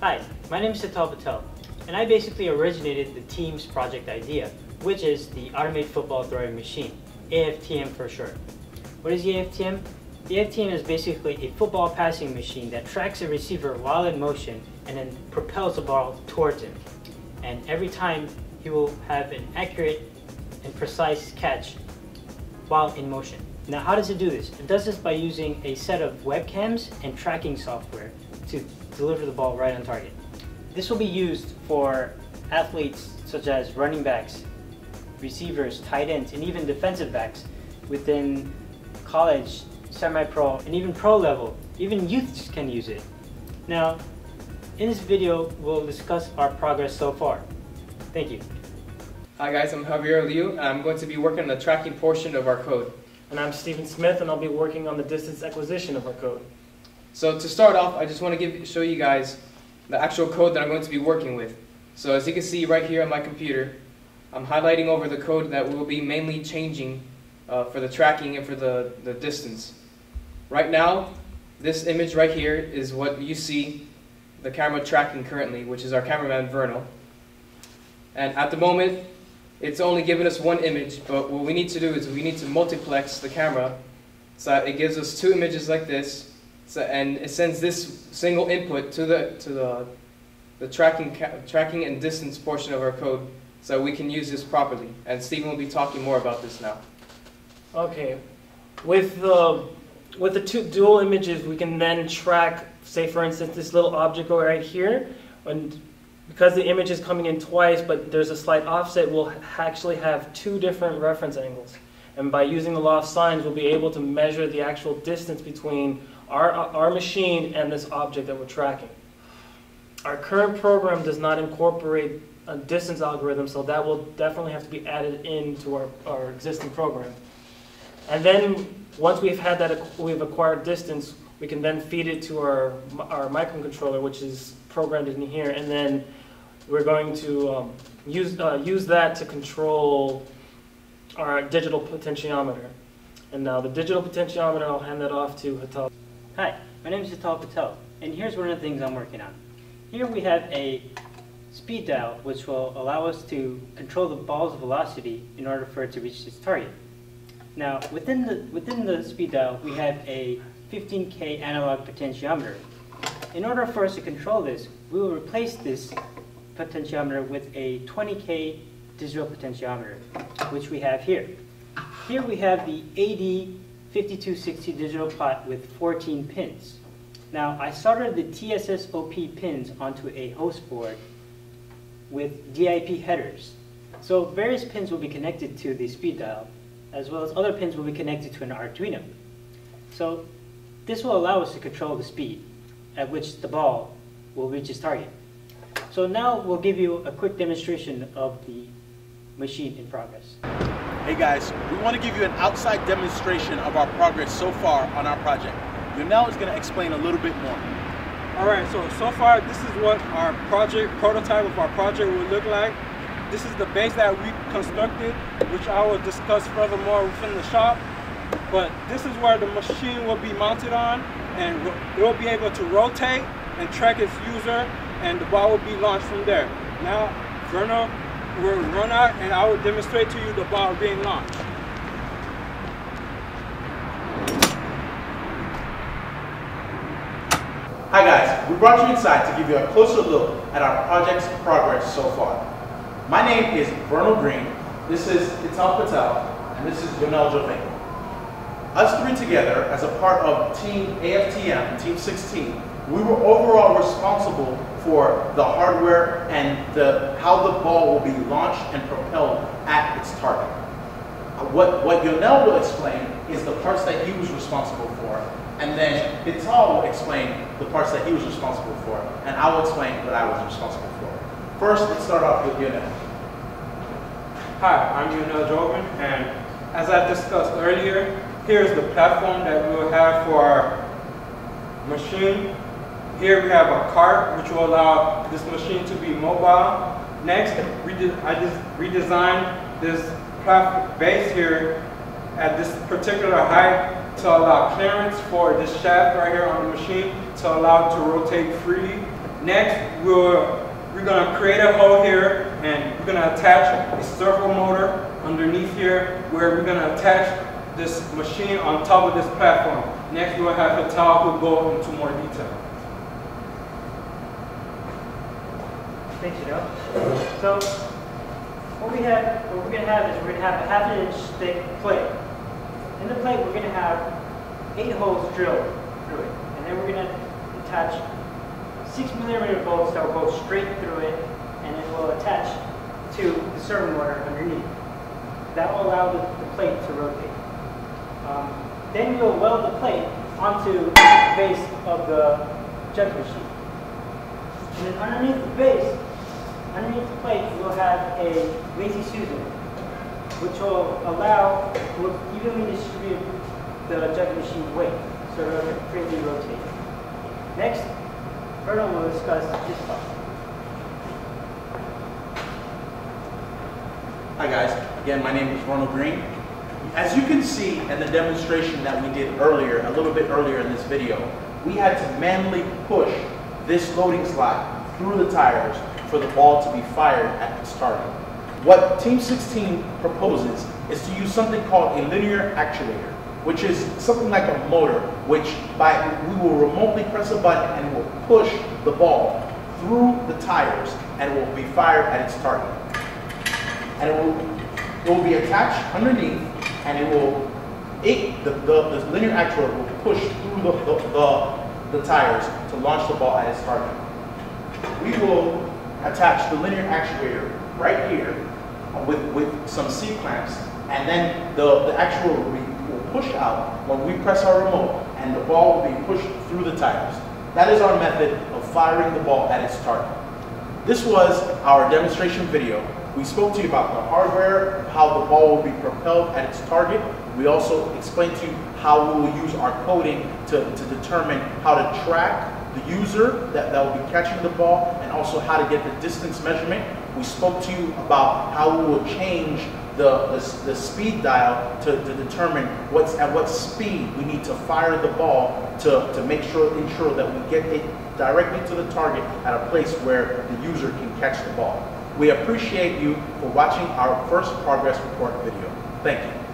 Hi, my name is Sital Patel, and I basically originated the team's project idea, which is the Automated Football Throwing Machine, AFTM for short. What is the AFTM? The AFTM is basically a football passing machine that tracks a receiver while in motion and then propels the ball towards him. And every time he will have an accurate and precise catch while in motion. Now how does it do this? It does this by using a set of webcams and tracking software deliver the ball right on target. This will be used for athletes such as running backs, receivers, tight ends, and even defensive backs within college, semi-pro, and even pro level. Even youths can use it. Now, in this video, we'll discuss our progress so far. Thank you. Hi guys, I'm Javier Liu. I'm going to be working on the tracking portion of our code. And I'm Stephen Smith, and I'll be working on the distance acquisition of our code. So to start off, I just want to give, show you guys the actual code that I'm going to be working with. So as you can see right here on my computer, I'm highlighting over the code that we'll be mainly changing uh, for the tracking and for the, the distance. Right now, this image right here is what you see the camera tracking currently, which is our cameraman Vernal. And at the moment, it's only giving us one image, but what we need to do is we need to multiplex the camera so that it gives us two images like this, so, and it sends this single input to the to the the tracking tracking and distance portion of our code, so we can use this properly. And Stephen will be talking more about this now. Okay, with the with the two dual images, we can then track, say for instance, this little object right here, and because the image is coming in twice, but there's a slight offset, we'll actually have two different reference angles. And by using the law of sines, we'll be able to measure the actual distance between our, our machine and this object that we're tracking. Our current program does not incorporate a distance algorithm, so that will definitely have to be added into our, our existing program. And then once we've had that, we've acquired distance, we can then feed it to our, our microcontroller, which is programmed in here, and then we're going to um, use, uh, use that to control our digital potentiometer. And now the digital potentiometer, I'll hand that off to Hital. Hi, my name is Hital Patel, and here's one of the things I'm working on. Here we have a speed dial, which will allow us to control the ball's velocity in order for it to reach its target. Now, within the, within the speed dial, we have a 15K analog potentiometer. In order for us to control this, we will replace this potentiometer with a 20K digital potentiometer, which we have here. Here we have the AD5260 digital pot with 14 pins. Now, I soldered the TSS-OP pins onto a host board with DIP headers. So various pins will be connected to the speed dial, as well as other pins will be connected to an Arduino. So this will allow us to control the speed at which the ball will reach its target. So now we'll give you a quick demonstration of the machine in progress. Hey guys, we want to give you an outside demonstration of our progress so far on our project. Yonel is going to explain a little bit more. All right, so so far this is what our project prototype of our project will look like. This is the base that we constructed, which I will discuss furthermore within the shop. But this is where the machine will be mounted on, and it will be able to rotate and track its user, and the ball will be launched from there. Now, Vernal will run out, and I will demonstrate to you the ball being launched. Hi guys, we brought you inside to give you a closer look at our project's progress so far. My name is Vernal Green, this is Hital Patel, and this is Yonel Jove. Us three together, as a part of Team AFTM, Team 16, we were overall responsible for the hardware and the, how the ball will be launched and propelled at its target. What, what Yonel will explain is the parts that he was responsible for, and then Hital will explain the parts that he was responsible for, and I will explain what I was responsible for. First, let's start off with Yonel. Hi, I'm Yonel Jobin, and as I discussed earlier, here's the platform that we will have for our machine. Here we have a cart, which will allow this machine to be mobile. Next, I just redesigned this base here at this particular height to allow clearance for this shaft right here on the machine to allow it to rotate freely Next, we're, we're gonna create a hole here and we're gonna attach a servo motor underneath here where we're gonna attach this machine on top of this platform. Next, we'll have Hital who go into more detail. So what we have, what we're gonna have is we're gonna have a half an inch thick plate. In the plate, we're gonna have eight holes drilled through it, and then we're gonna attach six millimeter bolts that will go straight through it, and it will attach to the servo motor underneath. That will allow the, the plate to rotate. Um, then we'll weld the plate onto the base of the jet machine. And then underneath the base, underneath the plate, we'll have a lazy Susan, which will allow, will evenly distribute the jet machine weight, so it'll freely rotate. Next, Vernal will discuss this part. Hi guys, again my name is Vernal Green. As you can see in the demonstration that we did earlier, a little bit earlier in this video, we had to manually push this loading slot through the tires for the ball to be fired at its target. What Team 16 proposes is to use something called a linear actuator, which is something like a motor, which by we will remotely press a button and will push the ball through the tires and will be fired at its target and it will, it will be attached underneath, and it will, it, the, the, the linear actuator will push through the, the, the, the tires to launch the ball at its target. We will attach the linear actuator right here with, with some C-clamps, and then the, the actuator will, will push out when we press our remote, and the ball will be pushed through the tires. That is our method of firing the ball at its target. This was our demonstration video. We spoke to you about the hardware, how the ball will be propelled at its target. We also explained to you how we will use our coding to, to determine how to track the user that, that will be catching the ball and also how to get the distance measurement. We spoke to you about how we will change the, the, the speed dial to, to determine what's at what speed we need to fire the ball to, to make sure ensure that we get it directly to the target at a place where the user can catch the ball. We appreciate you for watching our first progress report video. Thank you.